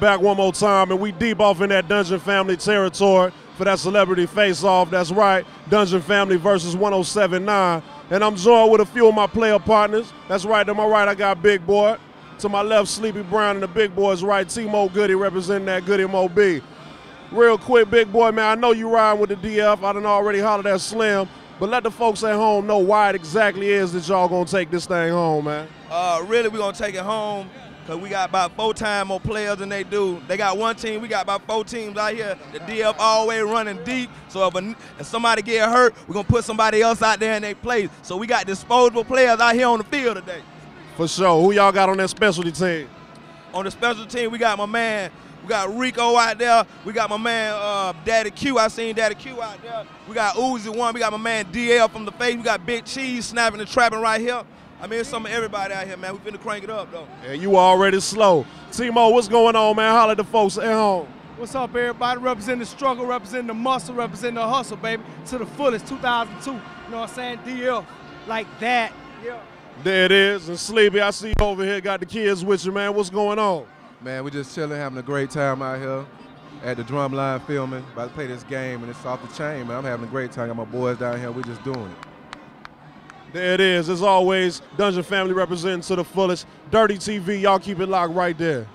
Back one more time, and we deep off in that Dungeon Family territory for that celebrity face-off. That's right, Dungeon Family versus 1079. And I'm joined with a few of my player partners. That's right, to my right, I got Big Boi. To my left, Sleepy Brown, and the Big Boi's right, T-Mo Goodie representing that Goodie Mob. Real quick, Big Boi, man, I know you riding with the DF. I done already hollered at Slim, but let the folks at home know why it exactly is that y'all gonna take this thing home, man. Uh, really, we're gonna take it home because we got about four times more players than they do. They got one team, we got about four teams out here. The DF always running deep. So if, a, if somebody get hurt, we're gonna put somebody else out there in their place. So we got disposable players out here on the field today. For sure. Who y'all got on that specialty team? On the special team, we got my man. We got Rico out there. We got my man uh, Daddy Q. I seen Daddy Q out there. We got Uzi one. We got my man DL from the face. We got Big Cheese snapping and trapping right here. I mean, it's some of everybody out here, man. We finna crank it up, though. Yeah, you already slow. T-Mo, what's going on, man? Holla at the folks at home. What's up, everybody? Representing the struggle, representing the muscle, representing the hustle, baby. To the fullest, 2002. You know what I'm saying? DL, like that. Yeah. There it is. And Sleepy, I see you over here. Got the kids with you, man. What's going on? Man, we just chilling, having a great time out here at the drumline filming. About to play this game, and it's off the chain, man. I'm having a great time. Got my boys down here. we just doing it. There it is. As always, Dungeon Family representing to the fullest. Dirty TV, y'all keep it locked right there.